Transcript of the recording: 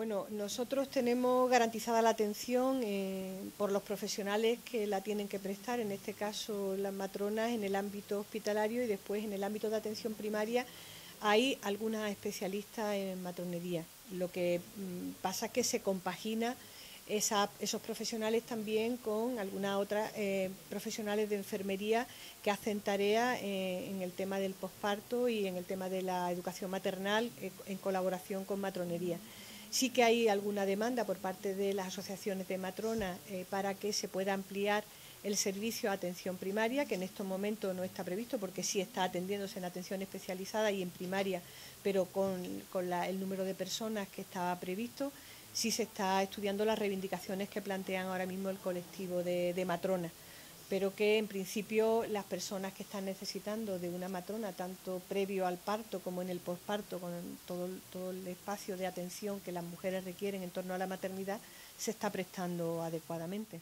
Bueno, nosotros tenemos garantizada la atención eh, por los profesionales que la tienen que prestar, en este caso las matronas en el ámbito hospitalario y después en el ámbito de atención primaria hay algunas especialistas en matronería. Lo que mm, pasa es que se compagina esos profesionales también con algunas otras eh, profesionales de enfermería que hacen tarea eh, en el tema del posparto y en el tema de la educación maternal en colaboración con matronería. Sí que hay alguna demanda por parte de las asociaciones de matronas eh, para que se pueda ampliar el servicio de atención primaria, que en estos momentos no está previsto porque sí está atendiéndose en atención especializada y en primaria, pero con, el número de personas que estaba previsto, sí se está estudiando las reivindicaciones que plantean ahora mismo el colectivo de, de matronas pero que en principio las personas que están necesitando de una matrona, tanto previo al parto como en el posparto, con todo, todo el espacio de atención que las mujeres requieren en torno a la maternidad, se está prestando adecuadamente.